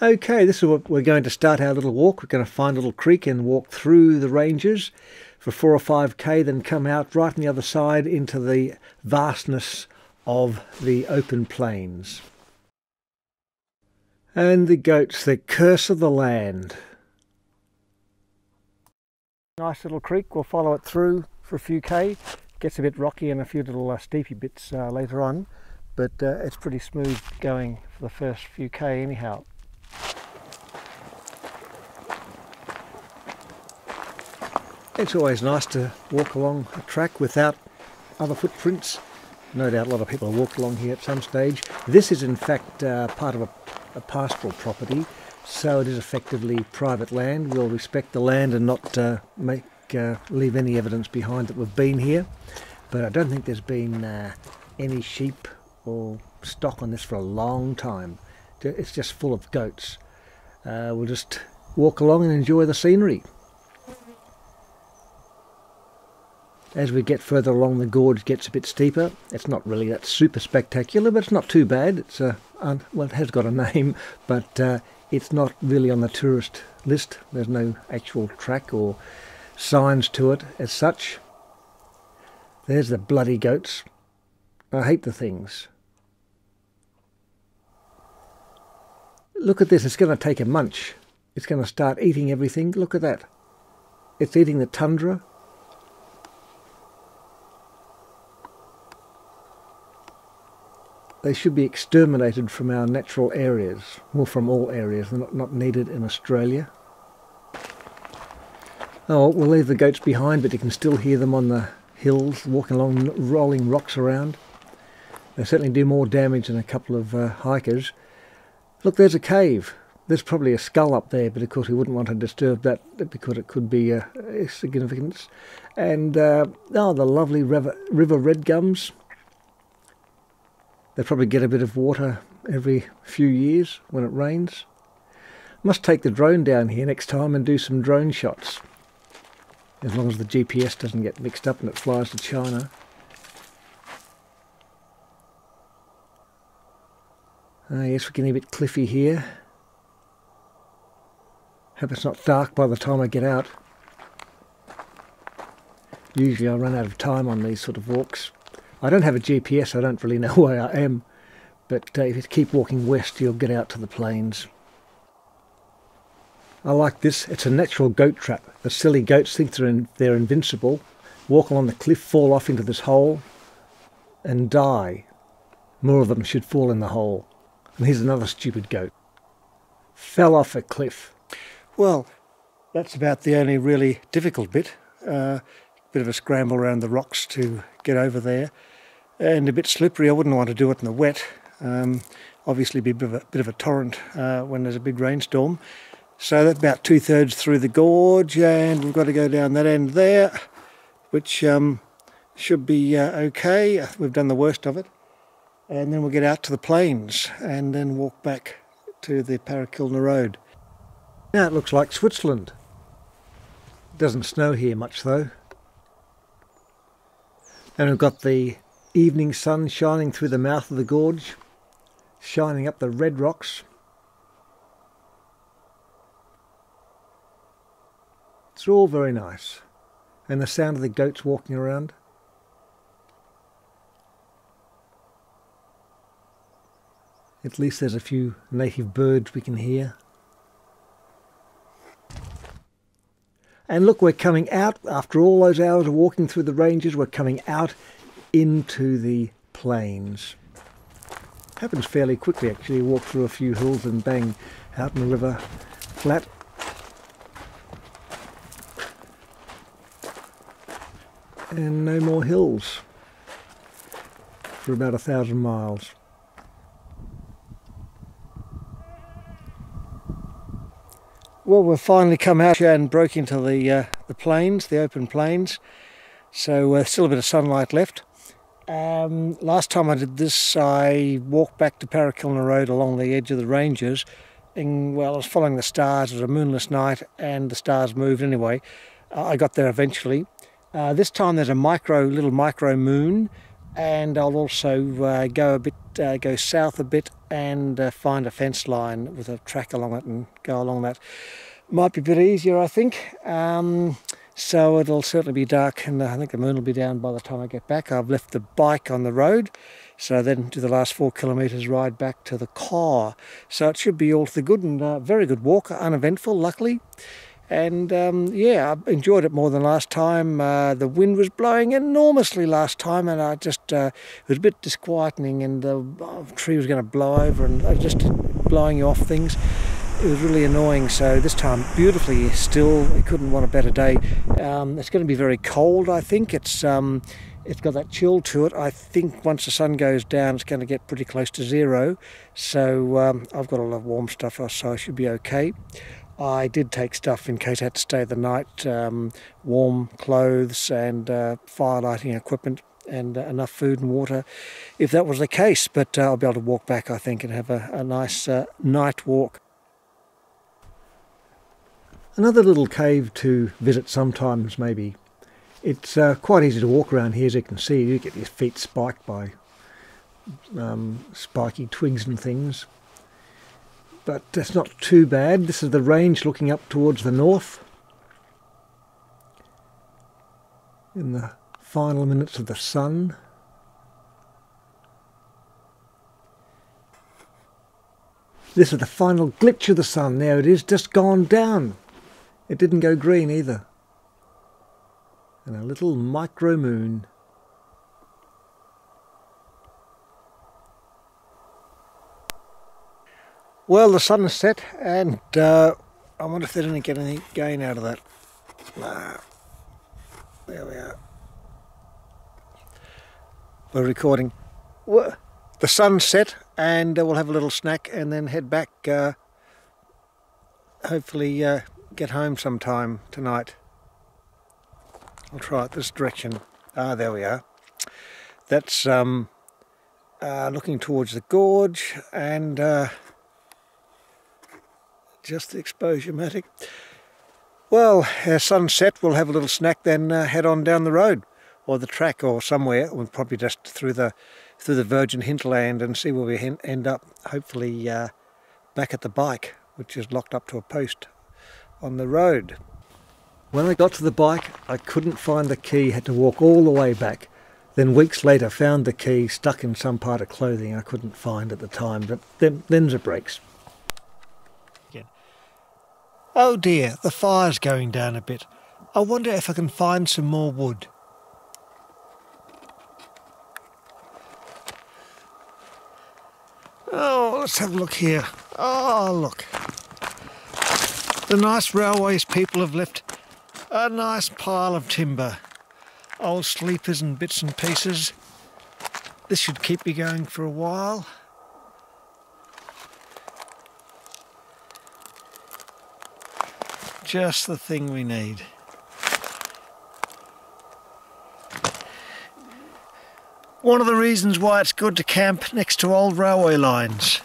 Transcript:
Okay, this is what we're going to start our little walk. We're going to find a little creek and walk through the ranges for four or five k, then come out right on the other side into the vastness of the open plains. And the goats, the curse of the land. Nice little creek, we'll follow it through for a few k. Gets a bit rocky and a few little uh, steepy bits uh, later on, but uh, it's pretty smooth going for the first few k anyhow. It's always nice to walk along a track without other footprints. No doubt a lot of people have walked along here at some stage. This is in fact uh, part of a, a, pastoral property, so it is effectively private land. We'll respect the land and not uh, make uh, leave any evidence behind that we've been here. But I don't think there's been uh, any sheep or stock on this for a long time. It's just full of goats. Uh, we'll just walk along and enjoy the scenery. As we get further along, the gorge gets a bit steeper. It's not really that super spectacular, but it's not too bad. It's a well, it has got a name, but uh, it's not really on the tourist list. There's no actual track or signs to it as such. There's the bloody goats. I hate the things. Look at this. It's going to take a munch. It's going to start eating everything. Look at that. It's eating the tundra. They should be exterminated from our natural areas, well from all areas, they're not, not needed in Australia. Oh, we'll leave the goats behind, but you can still hear them on the hills, walking along, rolling rocks around. They certainly do more damage than a couple of uh, hikers. Look, there's a cave. There's probably a skull up there, but of course we wouldn't want to disturb that because it could be uh, significance. And, uh, oh, the lovely river, river red gums. They probably get a bit of water every few years when it rains. Must take the drone down here next time and do some drone shots. As long as the GPS doesn't get mixed up and it flies to China. Ah yes, we're getting a bit cliffy here. Hope it's not dark by the time I get out. Usually I run out of time on these sort of walks. I don't have a GPS, I don't really know where I am, but uh, if you keep walking west you'll get out to the plains. I like this, it's a natural goat trap. The silly goats think they're, in, they're invincible, walk along the cliff, fall off into this hole and die. More of them should fall in the hole. And here's another stupid goat. Fell off a cliff. Well, that's about the only really difficult bit. Uh, bit of a scramble around the rocks to get over there and a bit slippery. I wouldn't want to do it in the wet. Um, obviously, be a bit of a, bit of a torrent uh, when there's a big rainstorm. So that's about two thirds through the gorge, and we've got to go down that end there, which um, should be uh, okay. We've done the worst of it, and then we'll get out to the plains and then walk back to the Parachilna Road. Now it looks like Switzerland. It doesn't snow here much though. And we've got the evening sun shining through the mouth of the gorge, shining up the red rocks. It's all very nice. And the sound of the goats walking around. At least there's a few native birds we can hear. And look, we're coming out, after all those hours of walking through the ranges, we're coming out into the plains. Happens fairly quickly actually, walk through a few hills and bang, out in the river flat. And no more hills for about a thousand miles. Well, we've finally come out here and broke into the uh, the plains, the open plains. So uh, still a bit of sunlight left. Um, last time I did this, I walked back to Parachilna Road along the edge of the ranges. And, well, I was following the stars. It was a moonless night and the stars moved anyway. Uh, I got there eventually. Uh, this time there's a micro, little micro moon and I'll also uh, go a bit, uh, go south a bit, and uh, find a fence line with a track along it and go along that. Might be a bit easier, I think. Um, so it'll certainly be dark, and I think the moon will be down by the time I get back. I've left the bike on the road, so then do the last four kilometres ride back to the car. So it should be all to the good and uh, very good walk, uneventful, luckily and um, yeah, I enjoyed it more than last time. Uh, the wind was blowing enormously last time, and I just uh, it was a bit disquieting, and the uh, tree was going to blow over, and uh, just blowing you off things. It was really annoying. So this time, beautifully still. We couldn't want a better day. Um, it's going to be very cold. I think it's. Um, it's got that chill to it. I think once the sun goes down, it's going to get pretty close to zero. So um, I've got a lot of warm stuff, so I should be okay. I did take stuff in case I had to stay the night, um, warm clothes and uh, fire lighting equipment and uh, enough food and water if that was the case. But uh, I'll be able to walk back, I think, and have a, a nice uh, night walk. Another little cave to visit sometimes, maybe. It's uh, quite easy to walk around here, as you can see. You get your feet spiked by um, spiky twigs and things but that's not too bad. This is the range looking up towards the north. In the final minutes of the sun. This is the final glitch of the sun. There it is, just gone down. It didn't go green either. And a little micro moon. Well, the sun has set, and uh, I wonder if they didn't get any gain out of that. Nah. There we are. We're recording. Well, the sun set, and uh, we'll have a little snack and then head back. Uh, hopefully, uh, get home sometime tonight. I'll try it this direction. Ah, there we are. That's um, uh, looking towards the gorge, and uh, just the exposure matic. Well, uh, sunset, we'll have a little snack, then uh, head on down the road or the track or somewhere. We'll probably just through the through the virgin hinterland and see where we end up. Hopefully uh, back at the bike, which is locked up to a post on the road. When I got to the bike, I couldn't find the key. Had to walk all the way back. Then weeks later, found the key stuck in some part of clothing I couldn't find at the time. But then, them's the breaks. Again. Oh dear, the fire's going down a bit. I wonder if I can find some more wood. Oh, let's have a look here. Oh, look. The nice railways people have left a nice pile of timber. Old sleepers and bits and pieces. This should keep me going for a while. just the thing we need. One of the reasons why it's good to camp next to old railway lines.